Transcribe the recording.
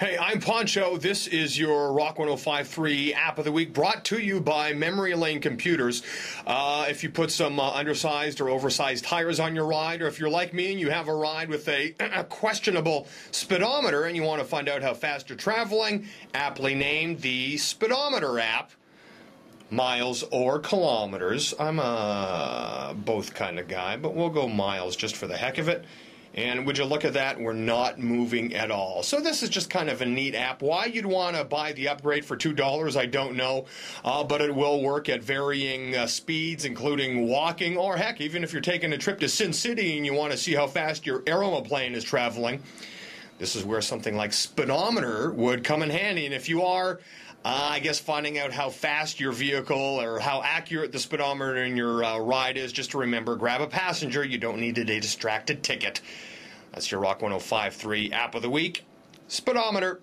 Hey, I'm Poncho. This is your Rock 1053 app of the week brought to you by Memory Lane Computers. Uh, if you put some uh, undersized or oversized tires on your ride, or if you're like me and you have a ride with a, a questionable speedometer and you want to find out how fast you're traveling, aptly named the Speedometer app miles or kilometers. I'm a both kind of guy, but we'll go miles just for the heck of it. And would you look at that? We're not moving at all. So this is just kind of a neat app. Why you'd want to buy the upgrade for two dollars, I don't know, uh, but it will work at varying uh, speeds, including walking, or heck, even if you're taking a trip to Sin City and you want to see how fast your aeroplane is traveling. This is where something like speedometer would come in handy. And if you are, uh, I guess, finding out how fast your vehicle or how accurate the speedometer in your uh, ride is, just to remember grab a passenger. You don't need a distracted ticket. That's your Rock 1053 app of the week. Speedometer.